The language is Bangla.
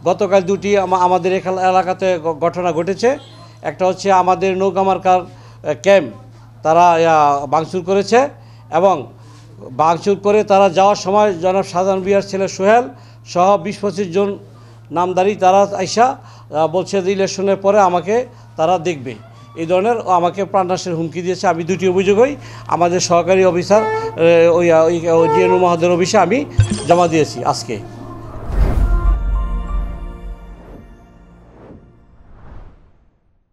গতকাল দুটি আমাদের এলাকাতে ঘটনা ঘটেছে। একটা হচ্ছে আমাদের নৌকামার্কার ক্যাম্প, তারা ভাঙচুর করেছে এবং ভাঙচুর করে তারা যাওয়ার সময় জনাব সাধারণ বিহার ছেলে সোহেল সহ বিশ পঁচিশ জন নামদারি তারা আইসা বলছে যে ইলেকশনের পরে আমাকে তারা দেখবে। এই ধরনের আমাকে প্রাণনাশের হুমকি দিয়েছে। আমি দুটি অভিযোগই আমাদের সহকারী অফিসার ওই জিএনও মহাদের অফিসে আমি জমা দিয়েছি আজকে।